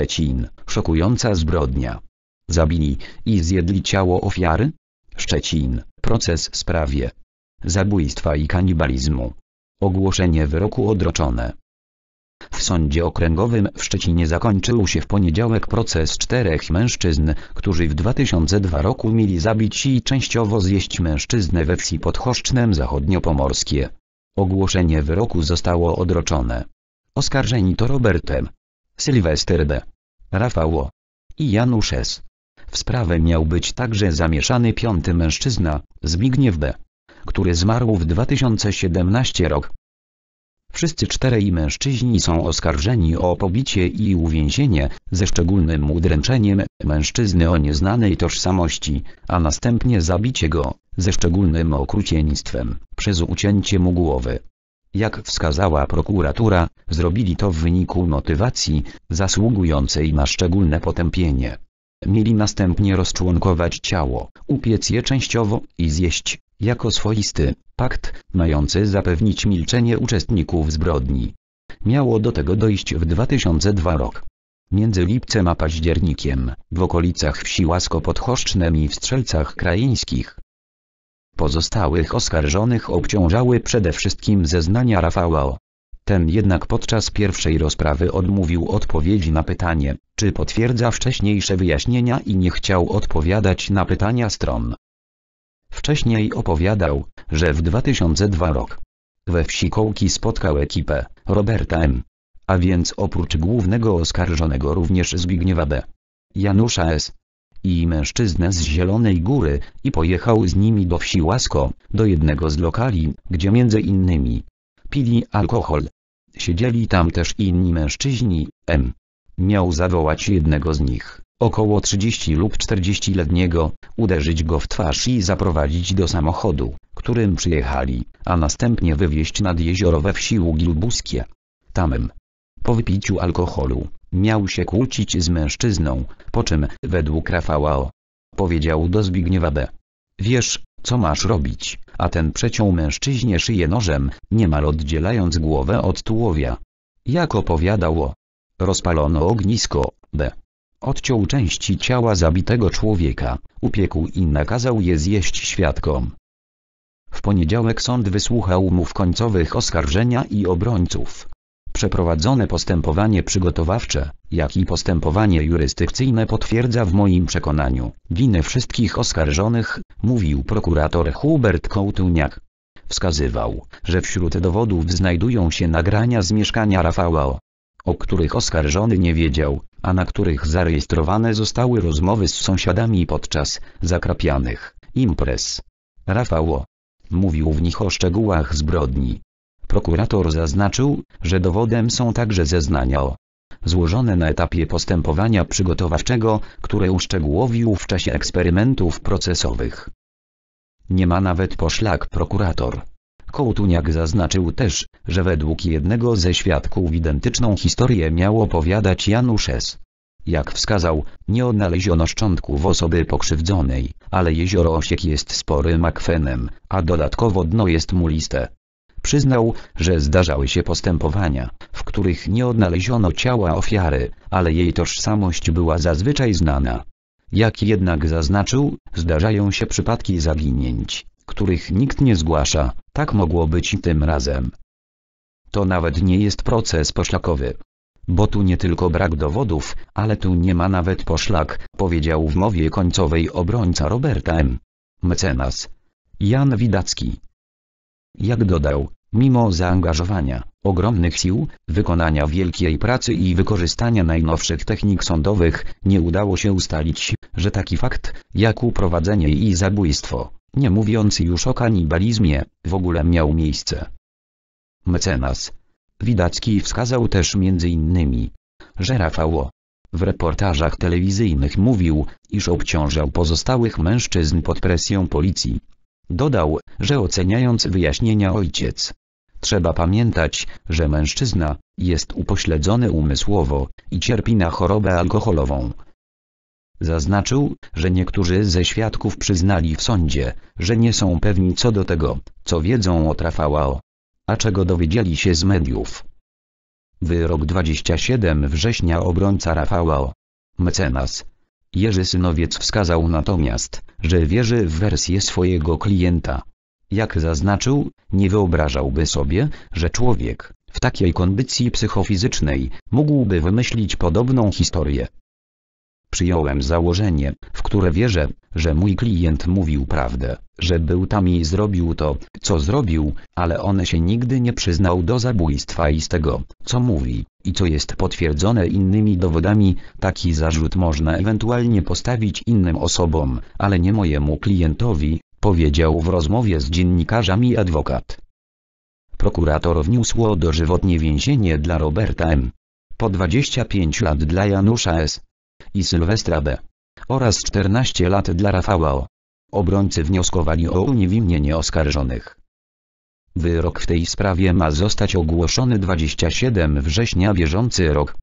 Szczecin, szokująca zbrodnia. Zabili i zjedli ciało ofiary? Szczecin, proces w sprawie zabójstwa i kanibalizmu. Ogłoszenie wyroku odroczone. W sądzie okręgowym w Szczecinie zakończył się w poniedziałek proces czterech mężczyzn, którzy w 2002 roku mieli zabić i częściowo zjeść mężczyznę we wsi pod Choszcznem Zachodniopomorskie. Ogłoszenie wyroku zostało odroczone. Oskarżeni to Robert M. Sylwester D. Rafał O. i Janusz S. W sprawę miał być także zamieszany piąty mężczyzna, Zbigniew B., który zmarł w 2017 rok. Wszyscy czterej mężczyźni są oskarżeni o pobicie i uwięzienie, ze szczególnym udręczeniem mężczyzny o nieznanej tożsamości, a następnie zabicie go, ze szczególnym okrucieństwem, przez ucięcie mu głowy. Jak wskazała prokuratura, zrobili to w wyniku motywacji, zasługującej na szczególne potępienie. Mieli następnie rozczłonkować ciało, upiec je częściowo i zjeść, jako swoisty pakt, mający zapewnić milczenie uczestników zbrodni. Miało do tego dojść w 2002 rok. Między lipcem a październikiem, w okolicach wsi Łasko pod Choszcznem i w Strzelcach Krajeńskich. Pozostałych oskarżonych obciążały przede wszystkim zeznania Rafała O. Ten jednak podczas pierwszej rozprawy odmówił odpowiedzi na pytanie, czy potwierdza wcześniejsze wyjaśnienia i nie chciał odpowiadać na pytania stron. Wcześniej opowiadał, że w 2002 rok we wsi Kołki spotkał ekipę Roberta M. A więc oprócz głównego oskarżonego również Zbigniewa B. Janusza S. i mężczyznę z Zielonej Góry i pojechał z nimi do wsi Łasko, do jednego z lokali, gdzie między innymi pili alkohol. Siedzieli tam też inni mężczyźni, M. Miał zawołać jednego z nich, około 30 lub 40-letniego, uderzyć go w twarz i zaprowadzić do samochodu, którym przyjechali, a następnie wywieźć nad jezioro we wsi Ługilbuskie. Tamem, po wypiciu alkoholu, miał się kłócić z mężczyzną, po czym, według Rafała O. powiedział do Zbigniewa B. Wiesz, co masz robić, a ten przeciął mężczyźnie szyję nożem, niemal oddzielając głowę od tułowia. Jak opowiadał o. Rozpalono ognisko, b. Odciął części ciała zabitego człowieka, upiekł i nakazał je zjeść świadkom. W poniedziałek sąd wysłuchał mów końcowych oskarżenia i obrońców. Przeprowadzone postępowanie przygotowawcze, jak i postępowanie jurysdykcyjne potwierdza w moim przekonaniu winę wszystkich oskarżonych, mówił prokurator Hubert Kołtuniak. Wskazywał, że wśród dowodów znajdują się nagrania z mieszkania Rafała O., o których oskarżony nie wiedział, a na których zarejestrowane zostały rozmowy z sąsiadami podczas zakrapianych imprez. Rafał O. mówił w nich o szczegółach zbrodni. Prokurator zaznaczył, że dowodem są także zeznania o złożone na etapie postępowania przygotowawczego, które uszczegółowił w czasie eksperymentów procesowych. Nie ma nawet poszlak prokurator. Kołtuniak zaznaczył też, że według jednego ze świadków identyczną historię miał opowiadać Janusz S. Jak wskazał, nie odnaleziono szczątków osoby pokrzywdzonej, ale jezioro Osiek jest sporym akwenem, a dodatkowo dno jest muliste. Przyznał, że zdarzały się postępowania, w których nie odnaleziono ciała ofiary, ale jej tożsamość była zazwyczaj znana. Jak jednak zaznaczył, zdarzają się przypadki zaginięć, których nikt nie zgłasza, tak mogło być i tym razem. To nawet nie jest proces poszlakowy. Bo tu nie tylko brak dowodów, ale tu nie ma nawet poszlak, powiedział w mowie końcowej obrońca Roberta M. Mecenas. Jan Widacki. Jak dodał, mimo zaangażowania, ogromnych sił, wykonania wielkiej pracy i wykorzystania najnowszych technik sądowych, nie udało się ustalić, że taki fakt, jak uprowadzenie i zabójstwo, nie mówiąc już o kanibalizmie, w ogóle miał miejsce. Mecenas. Widacki wskazał też innymi, że Rafał O. w reportażach telewizyjnych mówił, iż obciążał pozostałych mężczyzn pod presją policji. Dodał, że oceniając wyjaśnienia ojciec, trzeba pamiętać, że mężczyzna jest upośledzony umysłowo i cierpi na chorobę alkoholową. Zaznaczył, że niektórzy ze świadków przyznali w sądzie, że nie są pewni co do tego, co wiedzą o Rafała O. A czego dowiedzieli się z mediów. Wyrok 27 września obrońca Rafała. Mecenas. Jerzy Synowiec wskazał natomiast, że wierzy w wersję swojego klienta. Jak zaznaczył, nie wyobrażałby sobie, że człowiek, w takiej kondycji psychofizycznej, mógłby wymyślić podobną historię. Przyjąłem założenie, w które wierzę, że mój klient mówił prawdę, że był tam i zrobił to, co zrobił, ale on się nigdy nie przyznał do zabójstwa i z tego, co mówi, i co jest potwierdzone innymi dowodami, taki zarzut można ewentualnie postawić innym osobom, ale nie mojemu klientowi, powiedział w rozmowie z dziennikarzami adwokat. Prokurator wniósł dożywotnie więzienie dla Roberta M. Po 25 lat dla Janusza S. i Sylwestra B. oraz 14 lat dla Rafała O. Obrońcy wnioskowali o uniewinnienie oskarżonych. Wyrok w tej sprawie ma zostać ogłoszony 27 września bieżący rok.